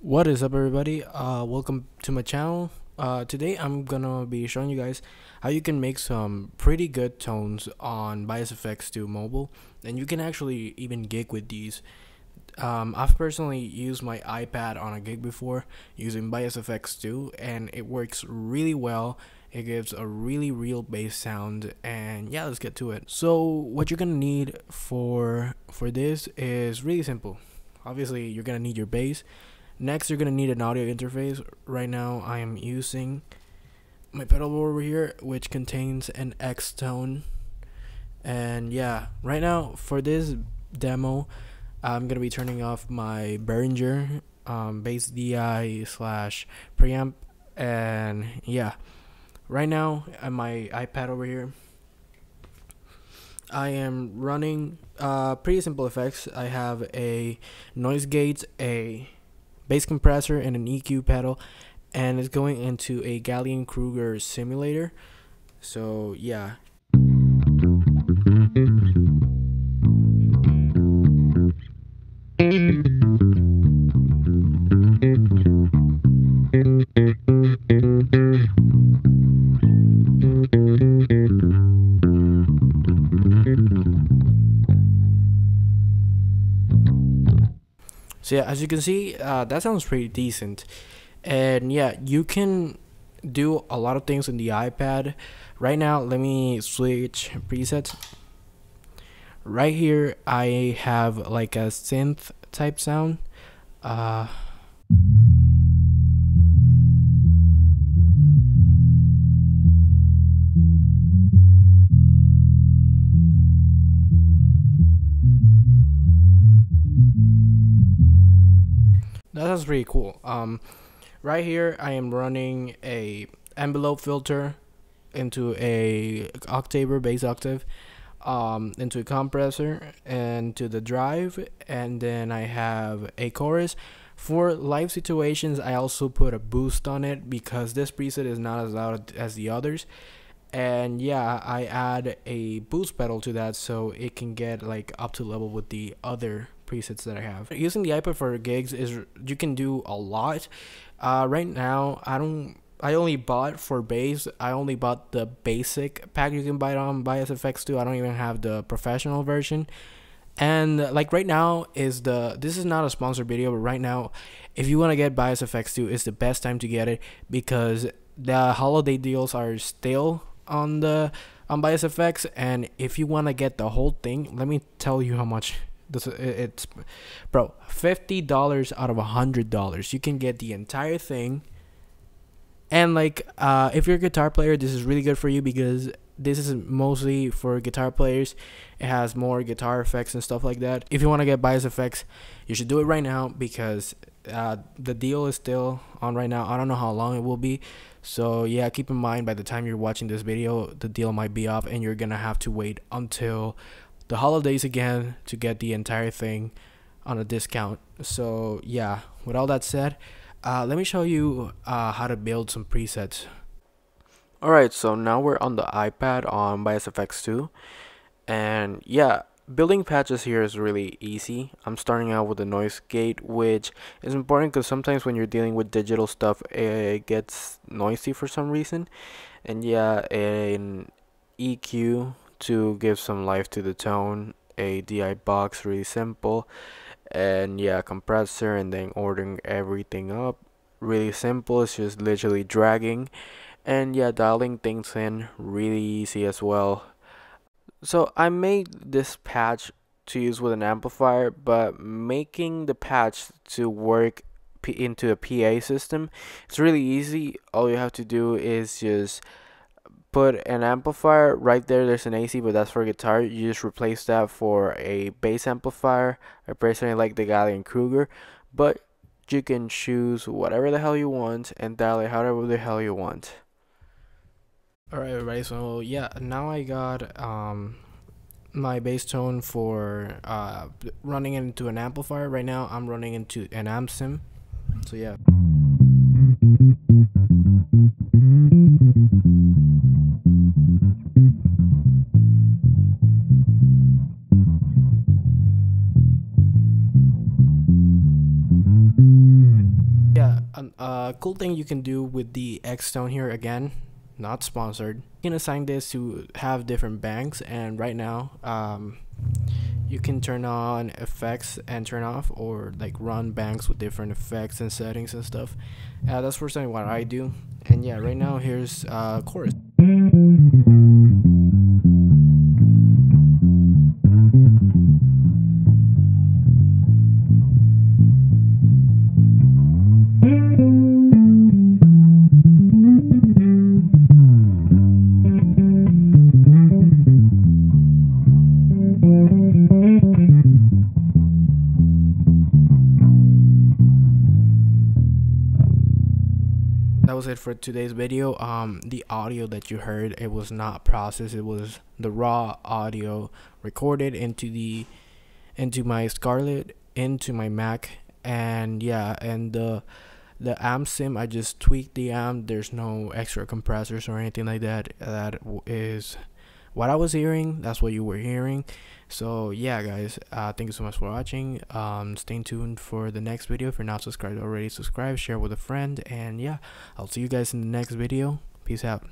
What is up everybody? Uh, welcome to my channel. Uh, today I'm gonna be showing you guys how you can make some pretty good tones on Bias FX 2 mobile and you can actually even gig with these. Um, I've personally used my iPad on a gig before using Bias FX 2 and it works really well. It gives a really real bass sound and yeah let's get to it. So what you're gonna need for for this is really simple. Obviously you're gonna need your bass Next, you're going to need an audio interface. Right now, I am using my pedal board over here, which contains an X-Tone. And yeah, right now, for this demo, I'm going to be turning off my Behringer um, bass DI slash preamp. And yeah, right now, on my iPad over here, I am running uh, pretty simple effects. I have a noise gate, a bass compressor and an EQ pedal and it's going into a Gallien-Kruger simulator. So yeah So yeah, as you can see, uh, that sounds pretty decent. And yeah, you can do a lot of things in the iPad. Right now, let me switch presets. Right here, I have like a synth type sound. Uh, that sounds pretty cool. Um, right here, I am running a envelope filter into a octaver bass octave um, into a compressor and to the drive. And then I have a chorus. For live situations I also put a boost on it because this preset is not as loud as the others. And yeah I add a boost pedal to that so it can get like up to level with the other presets that I have. Using the iPad for gigs is you can do a lot. Uh, right now, I don't. I only bought for bass. I only bought the basic pack you can buy it on Bias FX 2. I don't even have the professional version. And like right now is the this is not a sponsored video, but right now, if you want to get Bias FX 2, it's the best time to get it because the holiday deals are still on the on Bias FX. And if you want to get the whole thing, let me tell you how much this it's bro, fifty dollars out of a hundred dollars. You can get the entire thing. And like, uh, if you're a guitar player, this is really good for you because this is mostly for guitar players. It has more guitar effects and stuff like that. If you want to get Bias FX, you should do it right now because uh, the deal is still on right now. I don't know how long it will be. So yeah, keep in mind by the time you're watching this video, the deal might be off and you're gonna have to wait until the holidays again to get the entire thing on a discount. So yeah, with all that said, uh, let me show you uh, how to build some presets. Alright, so now we're on the iPad on Bias FX 2 and yeah, building patches here is really easy. I'm starting out with the noise gate which is important because sometimes when you're dealing with digital stuff it gets noisy for some reason and yeah, an EQ to give some life to the tone. A DI box really simple. And yeah compressor and then ordering everything up. Really simple it's just literally dragging. And yeah dialing things in really easy as well. So I made this patch to use with an amplifier but making the patch to work into a PA system it's really easy. All you have to do is just put an amplifier right there there's an AC but that's for guitar. You just replace that for a bass amplifier I personally like the Gallien-Kruger but you can choose whatever the hell you want and dial it however the hell you want. Alright right so yeah now I got um my bass tone for uh running into an amplifier. Right now I'm running into an amp sim so yeah cool thing you can do with the Xtone here again, not sponsored. You can assign this to have different banks, and right now, um, you can turn on effects and turn off, or like run banks with different effects and settings and stuff. Uh, that's personally what I do. And yeah, right now here's uh, chorus. That was it for today's video. Um the audio that you heard it was not processed. It was the raw audio recorded into the into my scarlett into my mac. And yeah and the the amp sim i just tweaked the amp. There's no extra compressors or anything like that that is what i was hearing that's what you were hearing. So yeah guys uh, thank you so much for watching. Um, stay tuned for the next video. If you're not subscribed already subscribe share with a friend and yeah i'll see you guys in the next video. Peace out